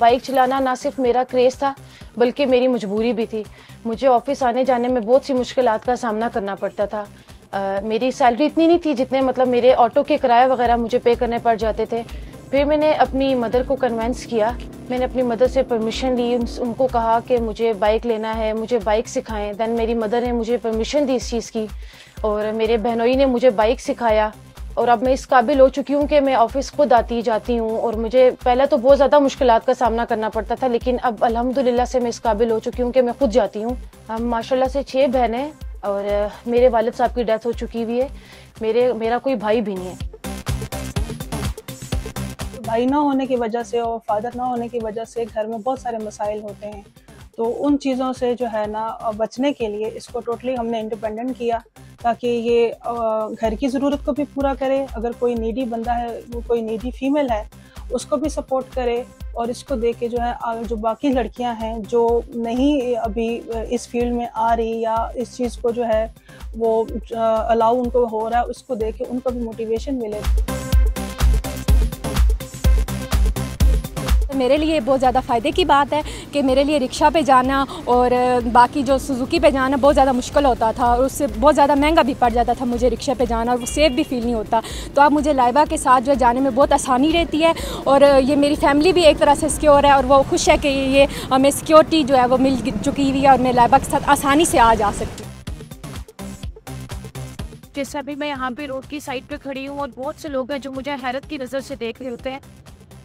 Bike चलाना ना सिर्फ़ मेरा क्रेज़ था बल्कि मेरी मजबूरी भी थी। मुझे ऑफ़िस आने जाने में बहुत सी मुश्किल का सामना करना पड़ता था। आ, मेरी सैलरी इतनी नहीं थी जितने मतलब मेरे ऑटो के किराए वगैरह मुझे पे करने पड़ जाते थे। फिर मैंने अपनी मदर को कन्वेंस किया। मैंने अपनी मदर से परमिशन ली उन, उनको कहा कि मुझे बाइक लेना है मुझे बाइक सिखाएँ। दैन मेरी मदर ने मुझे परमिशन दी इस चीज़ की। और मेरे बहनोई ने मुझे बाइक सिखाया। और अब मैं इस काबिल हो चुकी हूँ कि मैं ऑफ़िस खुद आती जाती हूँ और मुझे पहले तो बहुत ज़्यादा मुश्किल का सामना करना पड़ता था, लेकिन अब अल्हम्दुलिल्लाह से मैं इस काबिल हो चुकी हूँ कि मैं खुद जाती हूँ। हम माशाल्लाह से छः बहनें और मेरे वालिद साहब की डेथ हो चुकी हुई है। मेरे, मेरा कोई भाई भी नहीं है। भाई ना होने की वजह से और फादर ना होने की वजह से घर में बहुत सारे मसाइल होते हैं। तो उन चीज़ों से जो है ना बचने के लिए इसको टोटली हमने इंडिपेंडेंट किया ताकि ये घर की ज़रूरत को भी पूरा करे। अगर कोई नीडी बंदा है, वो कोई नीडी फीमेल है, उसको भी सपोर्ट करे और इसको देख के जो है जो बाकी लड़कियाँ हैं, जो नहीं अभी इस फ़ील्ड में आ रही या इस चीज़ को जो है, वो अलाउ उनको हो रहा है, उसको देख के उनको भी मोटिवेशन मिले। मेरे लिए बहुत ज़्यादा फ़ायदे की बात है कि मेरे लिए रिक्शा पे जाना और बाकी जो सुजुकी पे जाना बहुत ज़्यादा मुश्किल होता था और उससे बहुत ज़्यादा महँगा भी पड़ जाता था मुझे रिक्शा पे जाना और वो सेफ़ भी फील नहीं होता। तो अब मुझे लाइबा के साथ जो जाने में बहुत आसानी रहती है और ये मेरी फैमिली भी एक तरह से सिक्योर है और वो खुश है कि ये हमें सिक्योरिटी जो है वो मिल चुकी हुई है और मैं लाइबा के साथ आसानी से आ जा सकती हूँ। जैसे अभी मैं यहाँ पे रोड की साइड पे खड़ी हूँ और बहुत से लोग हैं जो मुझे हैरत की नज़र से देख रहे होते हैं।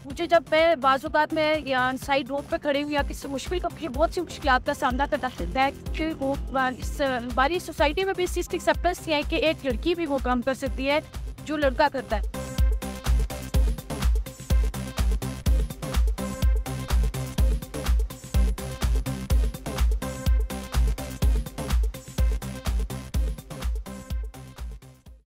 मुझे जब मैं बाजूकात में या साइड रोड पे खड़ी हुई या किसी मुश्किल का मुझे बहुत सी मुश्किल का सामना करना पड़ता है। वो हमारी सोसाइटी में भी इस चीज़ की एक्सेप्टेंस है कि एक लड़की भी वो काम कर सकती है जो लड़का करता है।